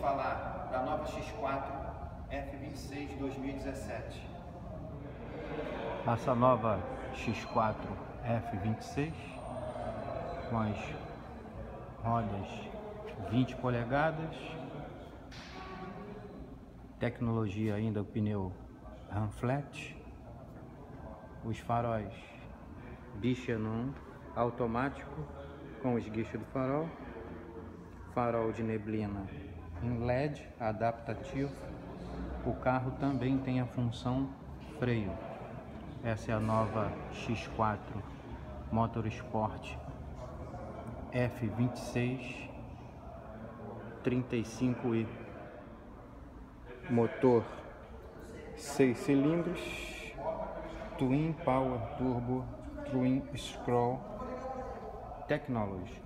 falar da nova X4 F26 2017. Essa nova X4 F26 com as rodas 20 polegadas, tecnologia ainda o pneu Ramflat, os faróis Bichenon automático com esguicho do farol, farol de neblina em LED adaptativo. O carro também tem a função freio. Essa é a nova X4 Motorsport F26 35i. Motor 6 cilindros, Twin Power Turbo, Twin Scroll Technology.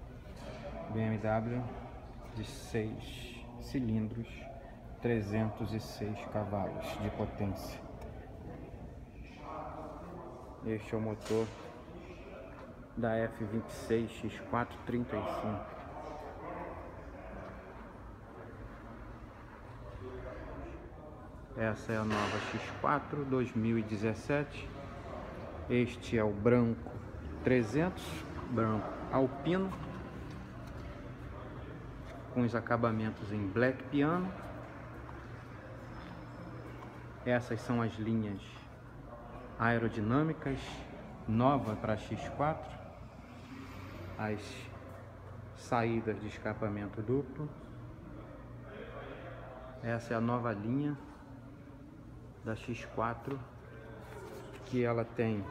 BMW de 6 cilindros, 306 cavalos de potência. Este é o motor da F26 X435. Essa é a nova X4 2017. Este é o branco 300, branco alpino, com os acabamentos em black piano. Essas são as linhas aerodinâmicas nova para X4. As saídas de escapamento duplo. Essa é a nova linha da X4 que ela tem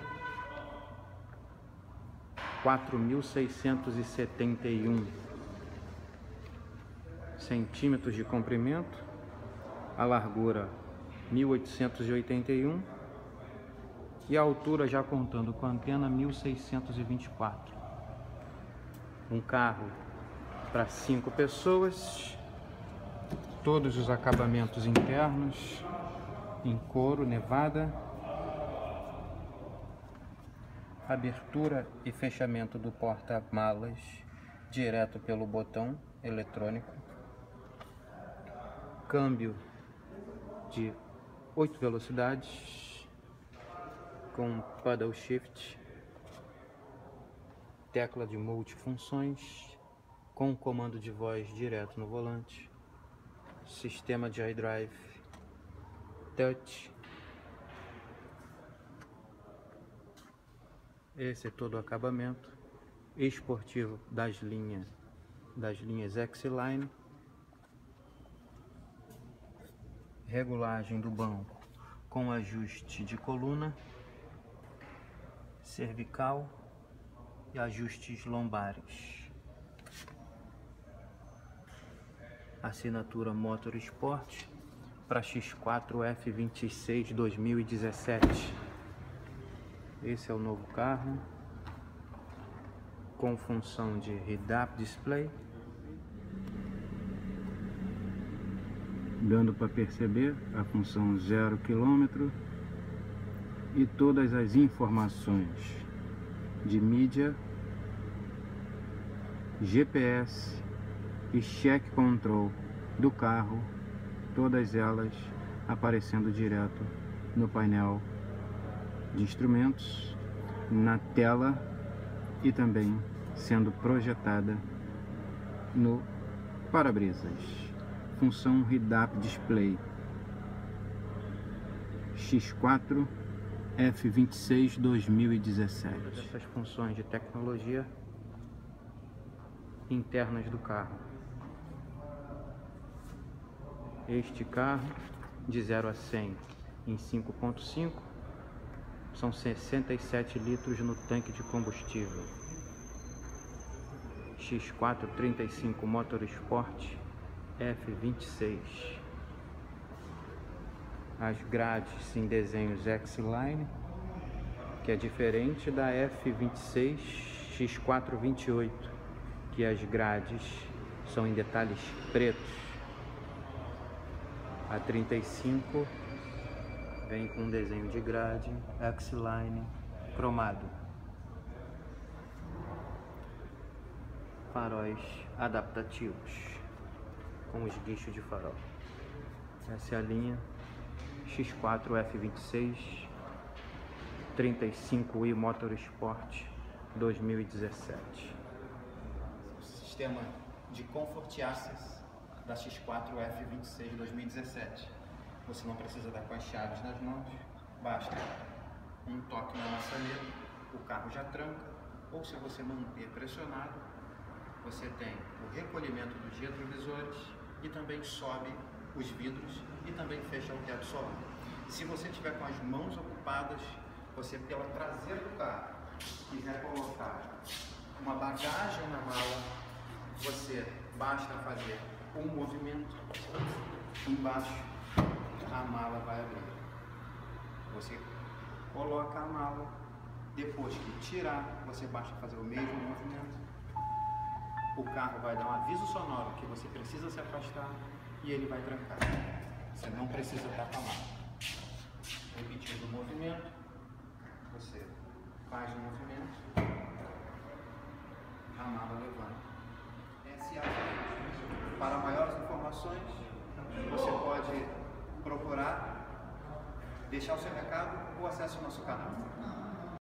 4.671 centímetros de comprimento, a largura 1881 e a altura já contando com a antena 1624. Um carro para cinco pessoas, todos os acabamentos internos em couro, nevada, abertura e fechamento do porta-malas direto pelo botão eletrônico, câmbio de 8 velocidades com paddle shift, tecla de multifunções com comando de voz direto no volante, sistema de iDrive touch. Esse é todo o acabamento esportivo das linhas das linhas X-Line. Regulagem do banco com ajuste de coluna, cervical e ajustes lombares. Assinatura Motorsport para X4 F26 2017. Esse é o novo carro com função de head-up display. Dando para perceber a função 0 km e todas as informações de mídia, GPS e check control do carro todas elas aparecendo direto no painel de instrumentos, na tela e também sendo projetada no para-brisas. Função Head-Up Display X4 F26 2017. Essas funções de tecnologia internas do carro. Este carro de 0 a 100 em 5.5 são 67 litros no tanque de combustível. X435 Motorsport F26. As grades em desenhos X-Line, que é diferente da F26 X428, que as grades são em detalhes pretos a 35 vem com um desenho de grade, X-Line, cromado. Faróis adaptativos. Com os guichos de farol. Essa é a linha X4 F26 35i Motorsport 2017. O sistema de Comfort Access da X4 F26 2017. Você não precisa dar com as chaves nas mãos, basta um toque na maçaneta, o carro já tranca, ou se você manter pressionado, você tem o recolhimento dos retrovisores e também sobe os vidros e também fecha o teto solar. Se você tiver com as mãos ocupadas, você pela traseira do carro quiser colocar uma bagagem na mala, você basta fazer um movimento embaixo, a mala vai abrir. Você coloca a mala, depois que tirar, você basta fazer o mesmo movimento. O carro vai dar um aviso sonoro que você precisa se afastar e ele vai trancar. Você não precisa estar mala. Repetindo o movimento, você faz o movimento, a mala levanta. Para maiores informações, você pode procurar, deixar o seu recado ou acesse o nosso canal.